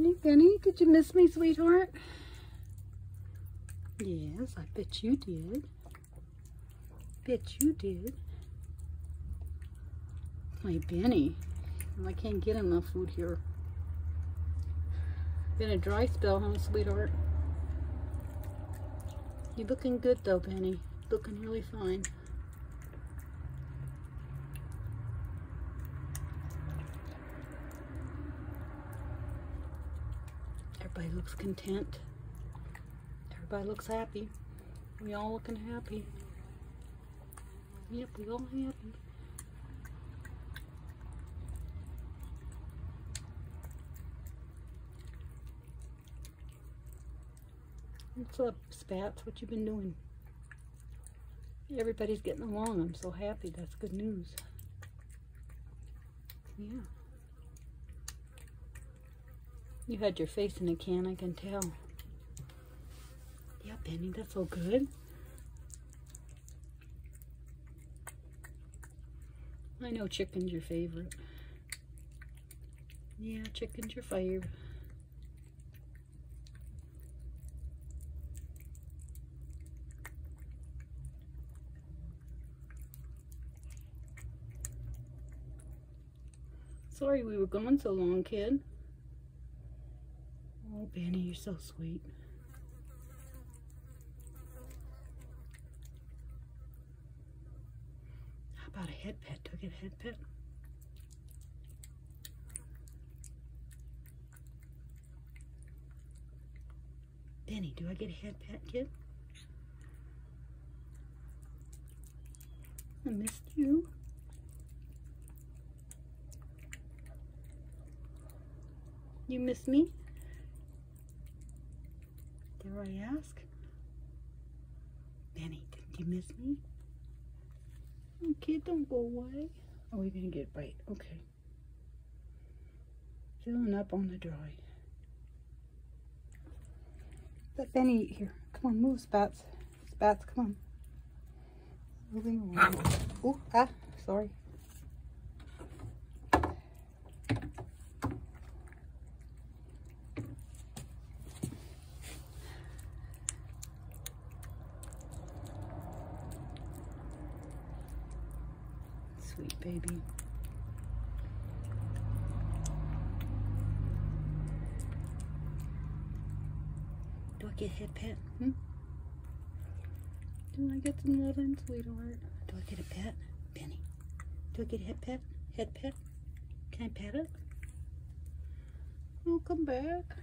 Hey, Benny, did you miss me, sweetheart? Yes, I bet you did. Bet you did. My Benny. I can't get enough food here. Been a dry spell, huh, sweetheart? You looking good though, Benny. Looking really fine. Everybody looks content. Everybody looks happy. We all looking happy. Yep, we all happy. What's up, Spats? What you been doing? Everybody's getting along. I'm so happy. That's good news. Yeah. You had your face in a can, I can tell. Yeah, Benny, that's all good. I know chicken's your favorite. Yeah, chicken's your favorite. Sorry we were gone so long, kid. Benny, you're so sweet. How about a head pet? Do I get a head pet? Benny, do I get a head pet, kid? I missed you. You miss me? I ask? Benny, didn't you miss me? Okay, don't go away. Oh, you're gonna get right. Okay. Filling up on the dry. Let Benny eat here. Come on, move, Spats. Spats, come on. Moving around. Oh, ah, sorry. Sweet baby. Do I get head pet? Hmm? Do I get some loving, sweetheart? Do I get a pet? Benny. Do I get a head pet? Head pet? Can I pet it? Oh, come back.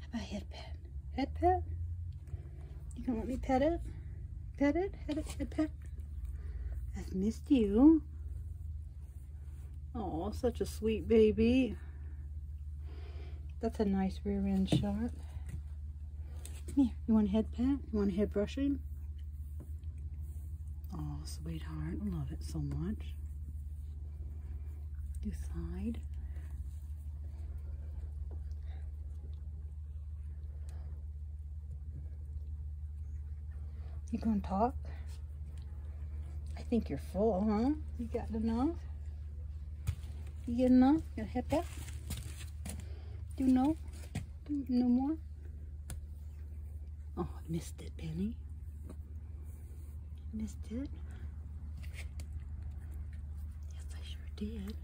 How about head pet? Head pet? You gonna let me pet it? Pet it? Head, it, head pet? I've missed you. Oh, such a sweet baby. That's a nice rear end shot. Come here. You want a head pat? You want a head brushing? Oh, sweetheart. I love it so much. Do side. You gonna talk? Think you're full, huh? You got enough? You get enough? You got pat? Do no? Do no more? Oh, I missed it, Benny. Missed it? Yes, I sure did.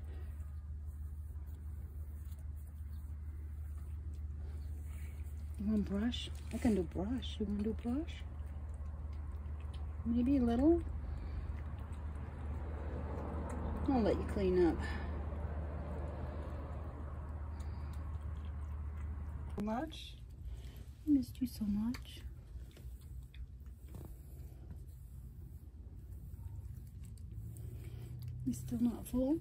You want brush? I can do brush. You want to do brush? Maybe a little? I'll let you clean up. So much. I missed you so much. You still not full?